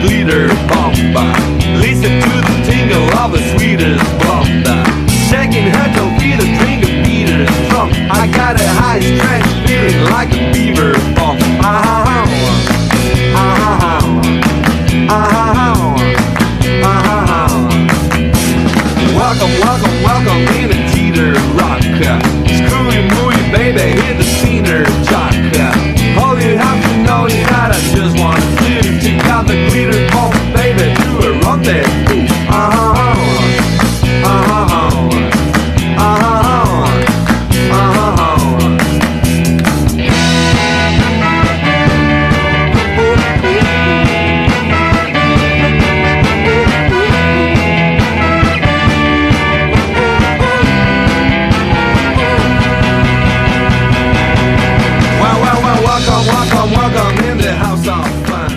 glitter bomba. Listen to the tingle of the sweetest bomba. Shaking her to feel the drink of Peter's drum. I got a high stress feeling like a beaver bomb. Uh huh, ha. Ah ha ha. Ah ha Welcome, welcome, welcome in a teeter rock. Screwy, mooey, baby, hit the cedar job. welcome, welcome, welcome in the house of fun.